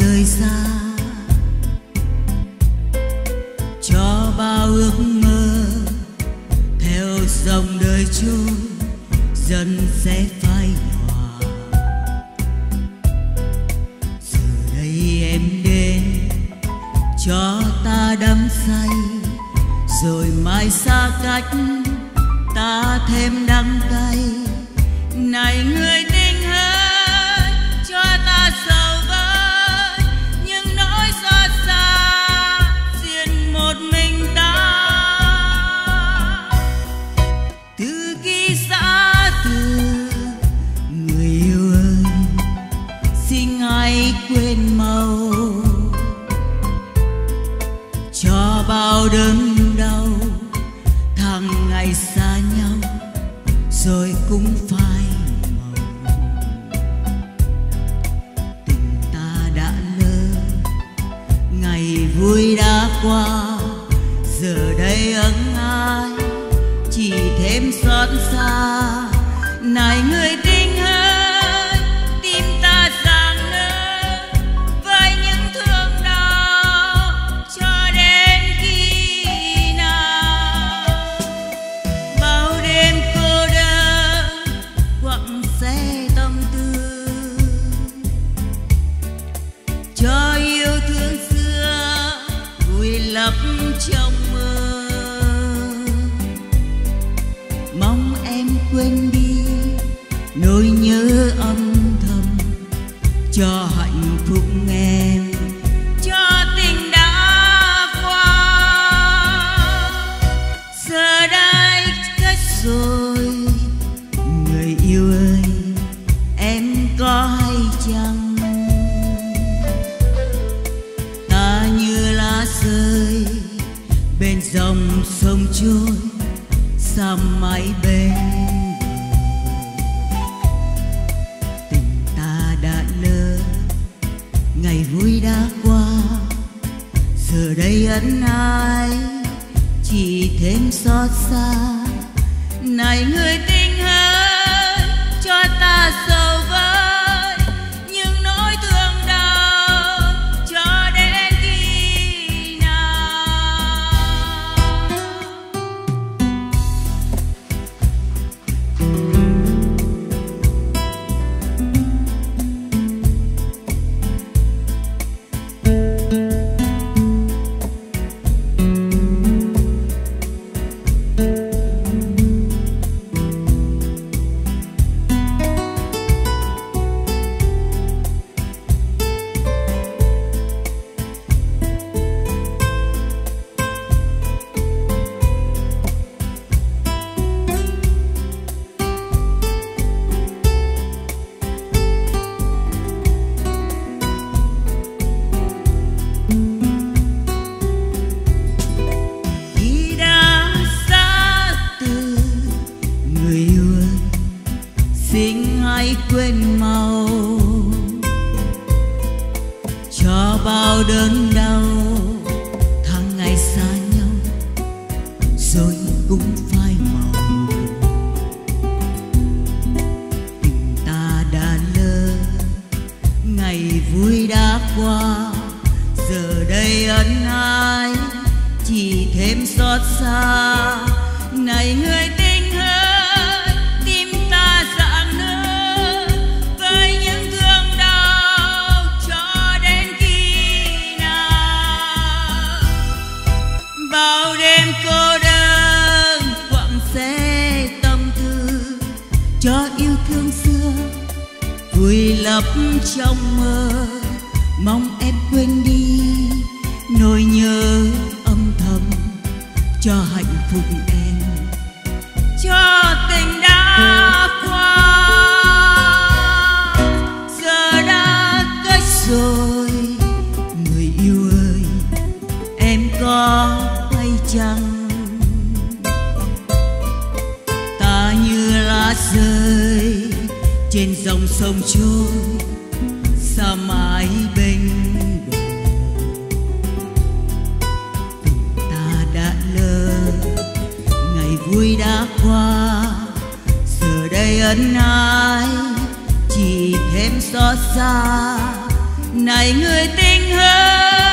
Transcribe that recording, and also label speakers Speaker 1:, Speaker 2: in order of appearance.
Speaker 1: rời xa cho bao ước mơ theo dòng đời trôi dần sẽ phai hòa. giờ đây em đến, cho ta đắm say, rồi mai xa cách ta thêm đắng cay này người đi rồi cũng phai màu. Tình ta đã lỡ ngày vui đã qua. Trong mơ. Mong em quên đi nỗi nhớ âm thầm cho hạnh phúc em bên tình ta đã lỡ, ngày vui đã qua. Giờ đây ân ai, chỉ thêm xót xa. Này người tình quên mau. Cho bao đớn đau, tháng ngày xa nhau, rồi cũng phai màu. Tình ta đã lỡ, ngày vui đã qua, giờ đây ân ai chỉ thêm xót xa. Này người ta vùi lấp trong mơ. Mong em quên đi nỗi nhớ âm thầm cho hạnh phúc em. Cho tình đã qua, giờ đã cách rồi. Người yêu ơi, em có hay chăng? Ta như lá rơi trên dòng sông trôi xa mãi bên bờ. Ta đã lỡ, ngày vui đã qua, giờ đây ân ai chỉ thêm xót xa. Này người tình hơn